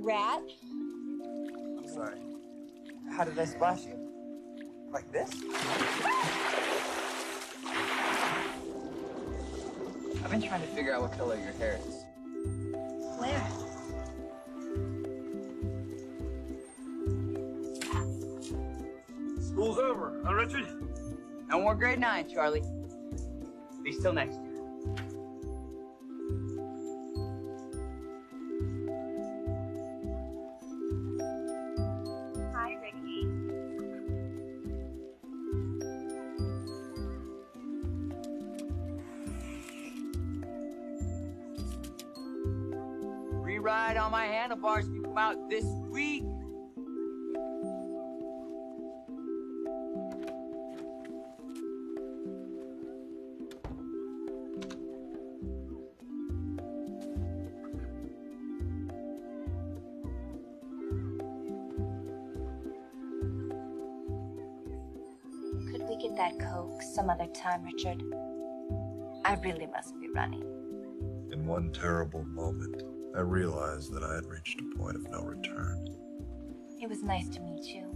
rat. I'm sorry. How did I splash you? Like this? I've been trying to figure out what color your hair is. Where? School's over, huh, Richard? No more grade nine, Charlie. Be still next year. Rewrite on my handlebars can come out this week. Could we get that Coke some other time, Richard? I really must be running. In one terrible moment, I realized that I had reached a point of no return. It was nice to meet you.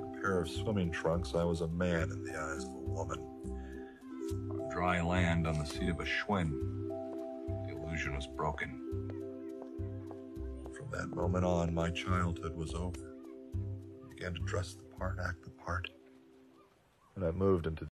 A pair of swimming trunks, I was a man in the eyes of a woman. On dry land on the seat of a Schwinn, the illusion was broken. From that moment on, my childhood was over. I began to dress the part, act the part. And I moved into